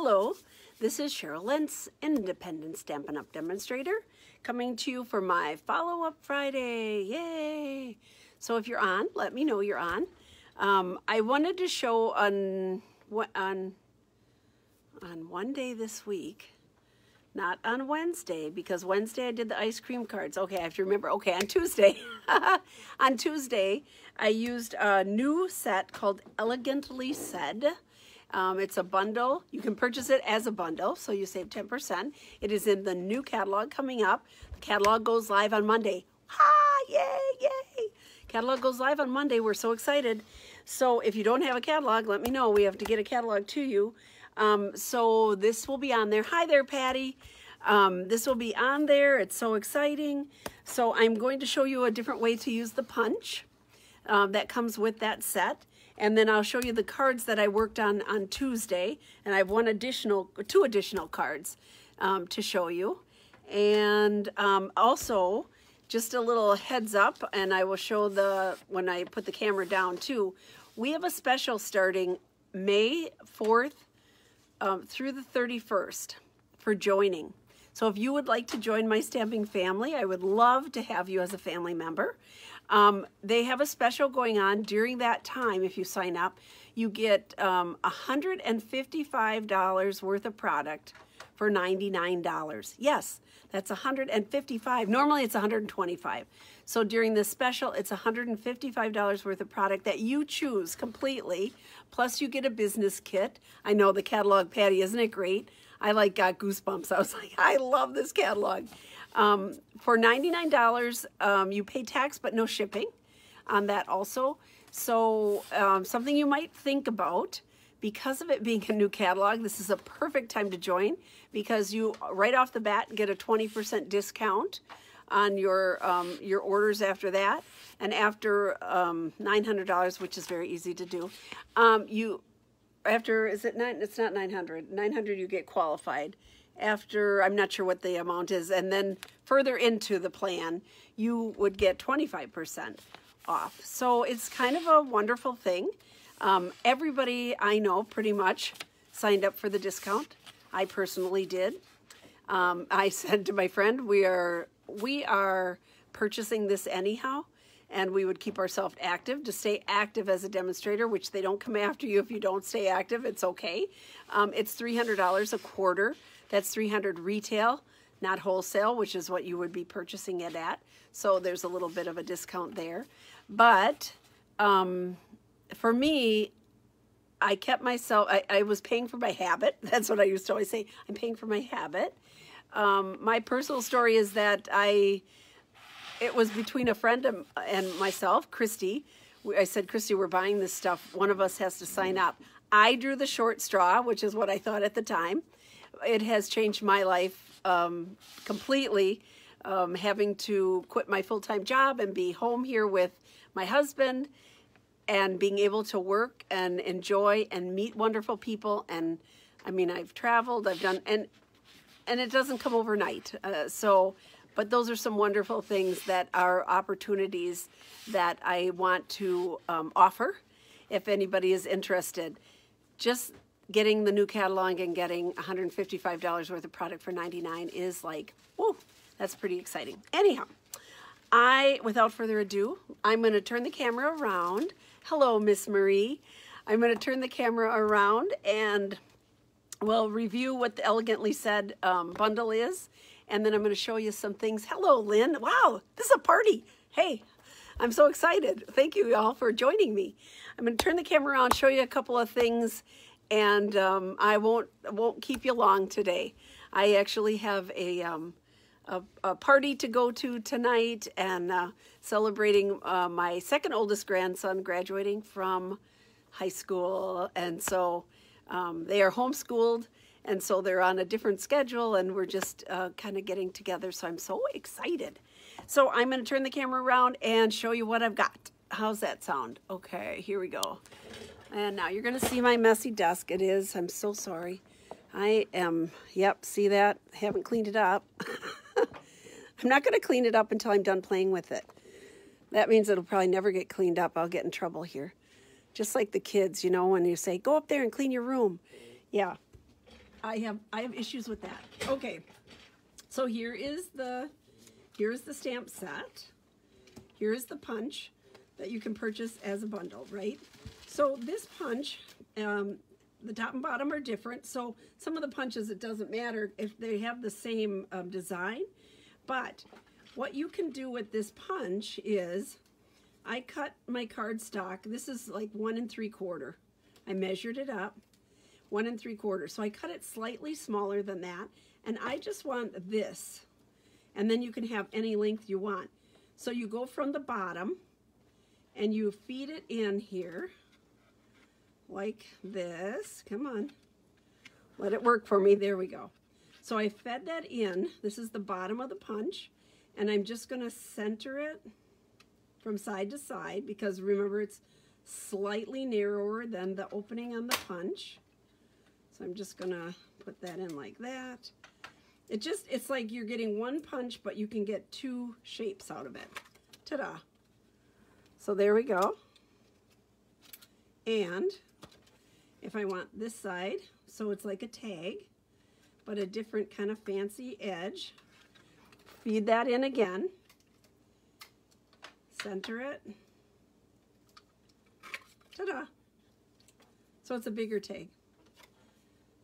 Hello, this is Cheryl Lentz, Independent Stampin' Up! Demonstrator, coming to you for my follow-up Friday. Yay! So if you're on, let me know you're on. Um, I wanted to show on, on, on one day this week, not on Wednesday, because Wednesday I did the ice cream cards. Okay, I have to remember. Okay, on Tuesday. on Tuesday, I used a new set called Elegantly Said. Um, it's a bundle. You can purchase it as a bundle, so you save 10%. It is in the new catalog coming up. The catalog goes live on Monday. Ha! Yay! Yay! Catalog goes live on Monday. We're so excited. So if you don't have a catalog, let me know. We have to get a catalog to you. Um, so this will be on there. Hi there, Patty. Um, this will be on there. It's so exciting. So I'm going to show you a different way to use the punch uh, that comes with that set. And then I'll show you the cards that I worked on on Tuesday. And I have one additional, two additional cards um, to show you. And um, also, just a little heads up, and I will show the, when I put the camera down too, we have a special starting May 4th um, through the 31st for joining. So if you would like to join my stamping family, I would love to have you as a family member. Um, they have a special going on during that time. If you sign up, you get um, $155 worth of product for $99. Yes, that's 155. Normally it's 125. So during this special, it's $155 worth of product that you choose completely. Plus you get a business kit. I know the catalog, Patty, isn't it great? I like got goosebumps. I was like, I love this catalog. Um, for $99, um, you pay tax but no shipping on that also. So um, something you might think about because of it being a new catalog, this is a perfect time to join because you right off the bat get a 20% discount on your um, your orders after that. And after um, $900, which is very easy to do, um, you after is it nine? It's not 900. 900 you get qualified. After I'm not sure what the amount is, and then further into the plan, you would get 25% off. So it's kind of a wonderful thing. Um, everybody I know pretty much signed up for the discount. I personally did. Um, I said to my friend, we are, we are purchasing this anyhow, and we would keep ourselves active to stay active as a demonstrator, which they don't come after you if you don't stay active. It's okay. Um, it's $300 a quarter. That's 300 retail, not wholesale, which is what you would be purchasing it at. So there's a little bit of a discount there. But um, for me, I kept myself, I, I, was paying for my habit. That's what I used to always say. I'm paying for my habit. Um, my personal story is that I, it was between a friend and, myself, Christy. I said, Christy, we're buying this stuff. One of us has to sign up. I drew the short straw, which is what I thought at the time. It has changed my life um, completely, um, having to quit my full-time job and be home here with my husband and being able to work and enjoy and meet wonderful people. And I mean, I've traveled, I've done, and and it doesn't come overnight. Uh, so, but those are some wonderful things that are opportunities that I want to um, offer if anybody is interested. Just getting the new catalog and getting $155 worth of product for 99 is like, whoa, that's pretty exciting. Anyhow, I, without further ado, I'm going to turn the camera around Hello, Miss Marie. I'm going to turn the camera around and we'll review what the Elegantly Said um, bundle is. And then I'm going to show you some things. Hello, Lynn. Wow, this is a party. Hey, I'm so excited. Thank you all for joining me. I'm going to turn the camera around, show you a couple of things, and um, I won't won't keep you long today. I actually have a um, a, a, party to go to tonight and uh, celebrating uh, my second oldest grandson graduating from high school. And so um, they are homeschooled and so they're on a different schedule and we're just uh, kind of getting together. So I'm so excited. So I'm going to turn the camera around and show you what I've got. How's that sound? Okay, here we go. And now you're going to see my messy desk. It is. I'm so sorry. I am, yep, see that? haven't cleaned it up. I'm not going to clean it up until I'm done playing with it. That means it'll probably never get cleaned up. I'll get in trouble here. Just like the kids, you know, when you say, go up there and clean your room. Yeah. I have I have issues with that. Okay, so here is the here's the stamp set. Here is the punch that you can purchase as a bundle, right? So this punch, um, the top and bottom are different. So some of the punches, it doesn't matter if they have the same um, design. But what you can do with this punch is, I cut my cardstock. This is like one and three quarter. I measured it up, one and three quarters. So I cut it slightly smaller than that. And I just want this. And then you can have any length you want. So you go from the bottom and you feed it in here like this. Come on. Let it work for me. There we go. So I fed that in. This is the bottom of the punch. And I'm just going to center it from side to side because remember it's slightly narrower than the opening on the punch. So I'm just to put that in like that. It just, it's like you're getting one punch, but you can get two shapes out of it. Ta-da. So there we go. And if I want this side, so it's like a tag, but a different kind of fancy edge, feed that in again, center it, ta-da. So it's a bigger tag.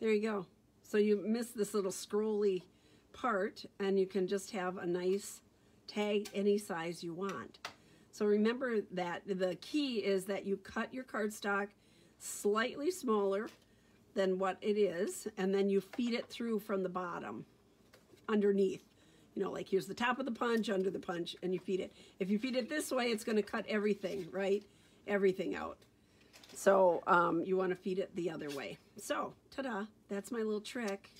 There you go. So you miss this little scrolly part and you can just have a nice tag any size you want. So remember that the key is that you cut your cardstock slightly smaller than what it is, and then you feed it through from the bottom underneath. You know, like here's the top of the punch, under the punch, and you feed it. If you feed it this way, it's going to cut everything, right? Everything out. So um, you want to feed it the other way. So, ta-da, that's my little trick.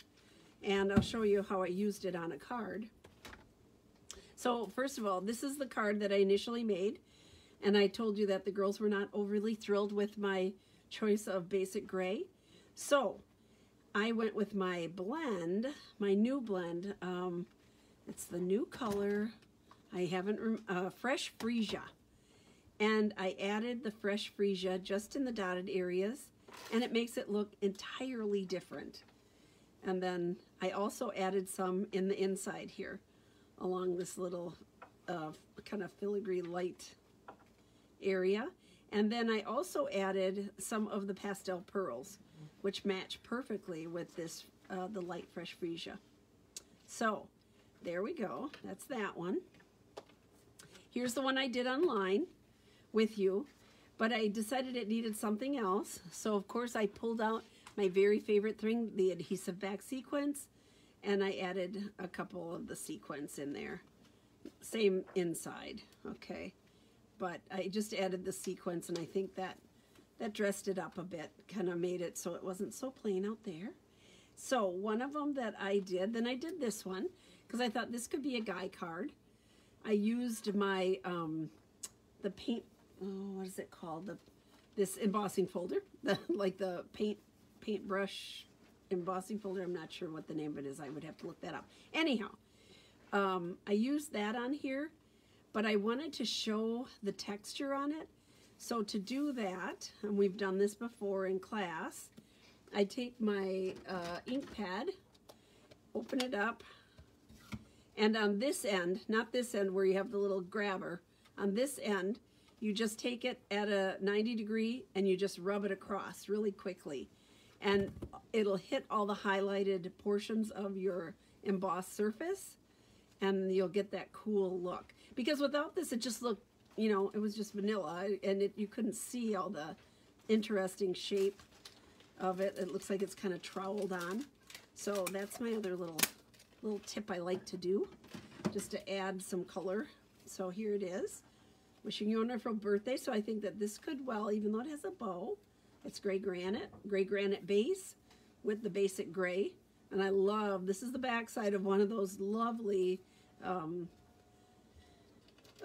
And I'll show you how I used it on a card. So first of all, this is the card that I initially made. And I told you that the girls were not overly thrilled with my choice of basic gray. So I went with my blend, my new blend. Um, it's the new color. I haven't, uh, Fresh Freesia. And I added the Fresh Freesia just in the dotted areas. And it makes it look entirely different. And then I also added some in the inside here along this little uh, kind of filigree light area. And then I also added some of the pastel pearls, which match perfectly with this, uh, the light fresh freesia. So there we go. That's that one. Here's the one I did online with you, but I decided it needed something else. So of course I pulled out my very favorite thing, the adhesive back sequins, and I added a couple of the sequins in there. Same inside, okay. But I just added the sequins and I think that that dressed it up a bit, kind of made it so it wasn't so plain out there. So one of them that I did, then I did this one because I thought this could be a guy card. I used my, um, the paint, oh, what is it called? The This embossing folder, the, like the paint paintbrush embossing folder. I'm not sure what the name of it is. I would have to look that up. Anyhow, um, I used that on here, but I wanted to show the texture on it. So to do that, and we've done this before in class, I take my uh, ink pad, open it up, and on this end, not this end where you have the little grabber, on this end, you just take it at a 90 degree and you just rub it across really quickly and it'll hit all the highlighted portions of your embossed surface and you'll get that cool look. Because without this, it just looked, you know, it was just vanilla and it, you couldn't see all the interesting shape of it. It looks like it's kind of troweled on. So that's my other little, little tip I like to do, just to add some color. So here it is. Wishing you a wonderful birthday. So I think that this could well, even though it has a bow, it's gray granite, gray granite base with the basic gray. And I love, this is the backside of one of those lovely um,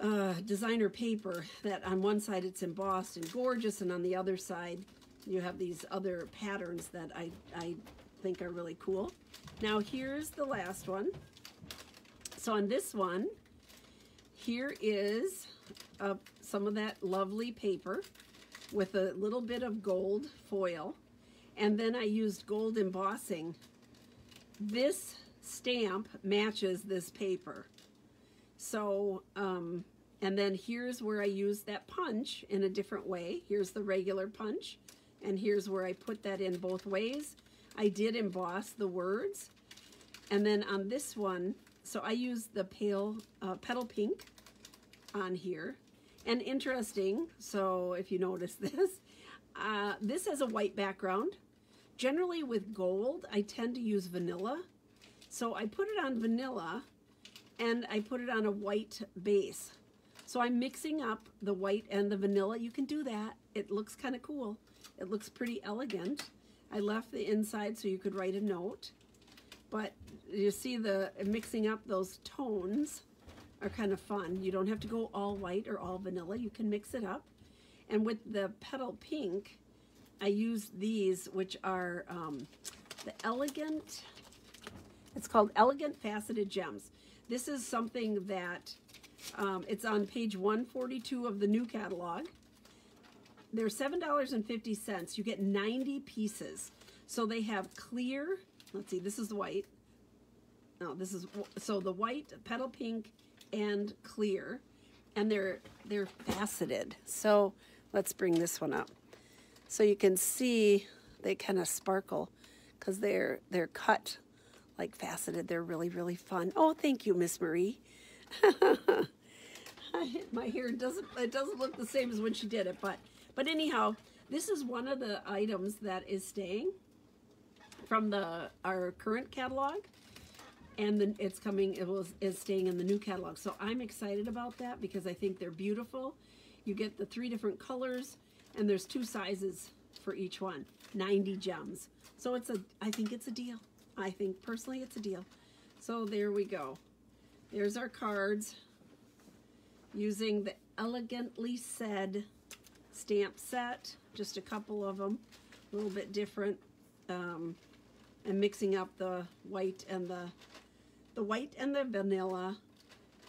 uh, designer paper that on one side it's embossed and gorgeous and on the other side you have these other patterns that I, I think are really cool. Now here's the last one. So on this one, here is some of that lovely paper with a little bit of gold foil. And then I used gold embossing this stamp matches this paper. So, um, and then here's where I use that punch in a different way. Here's the regular punch, and here's where I put that in both ways. I did emboss the words. And then on this one, so I use the pale uh, petal pink on here. And interesting, so if you notice this, uh, this has a white background. Generally with gold, I tend to use vanilla. So I put it on vanilla and I put it on a white base. So I'm mixing up the white and the vanilla. You can do that. It looks kind of cool. It looks pretty elegant. I left the inside so you could write a note. But you see the mixing up those tones are kind of fun. You don't have to go all white or all vanilla. You can mix it up. And with the petal pink, I use these, which are um, the Elegant, it's called Elegant Faceted Gems. This is something that, um, it's on page 142 of the new catalog. They're $7.50. You get 90 pieces. So they have clear, let's see, this is white. No, this is, so the white, petal pink, and clear. And they're, they're faceted. So let's bring this one up. So you can see they kind of sparkle because they're, they're cut like faceted. They're really, really fun. Oh, thank you, Miss Marie. My hair doesn't, it doesn't look the same as when she did it, but but anyhow, this is one of the items that is staying from the our current catalog. And then it's coming, it was is staying in the new catalog. So I'm excited about that because I think they're beautiful. You get the three different colors and there's two sizes for each one, 90 gems. So it's a, I think it's a deal. I think personally it's a deal. So there we go. There's our cards using the Elegantly Said stamp set, just a couple of them, a little bit different, um, and mixing up the white and the, the white and the vanilla,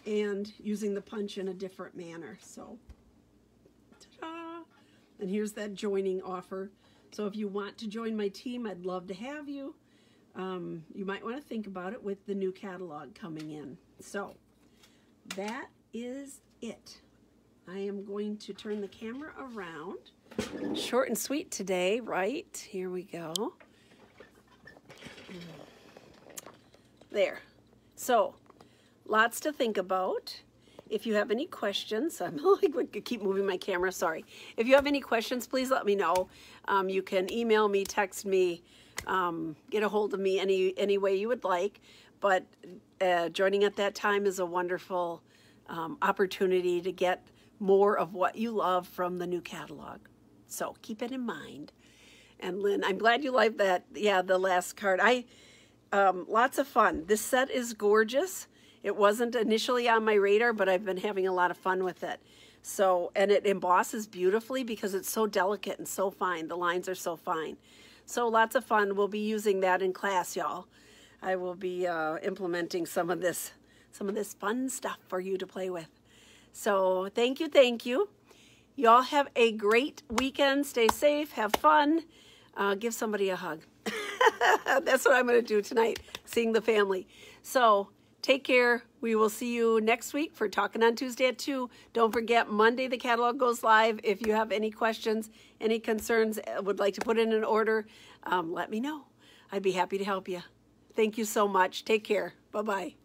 and using the punch in a different manner. So, ta-da! And here's that joining offer. So if you want to join my team, I'd love to have you. Um, you might want to think about it with the new catalog coming in. So that is it. I am going to turn the camera around. Short and sweet today, right? Here we go. There. So, lots to think about. If you have any questions, I'm like, keep moving my camera, sorry. If you have any questions, please let me know. Um, you can email me, text me, um, get a hold of me any, any way you would like. But uh, joining at that time is a wonderful um, opportunity to get more of what you love from the new catalog. So keep it in mind. And Lynn, I'm glad you liked that. Yeah, the last card. I um, lots of fun. This set is gorgeous. It wasn't initially on my radar, but I've been having a lot of fun with it. So, and it embosses beautifully because it's so delicate and so fine. The lines are so fine. So lots of fun. We'll be using that in class, y'all. I will be uh, implementing some of this, some of this fun stuff for you to play with. So thank you, thank you. Y'all have a great weekend. Stay safe, have fun. Uh, give somebody a hug. That's what I'm going to do tonight, seeing the family. So take care. We will see you next week for Talking on Tuesday at 2. Don't forget, Monday the catalog goes live. If you have any questions, any concerns, uh, would like to put in an order, um, let me know. I'd be happy to help you. Thank you so much. Take care. Bye-bye.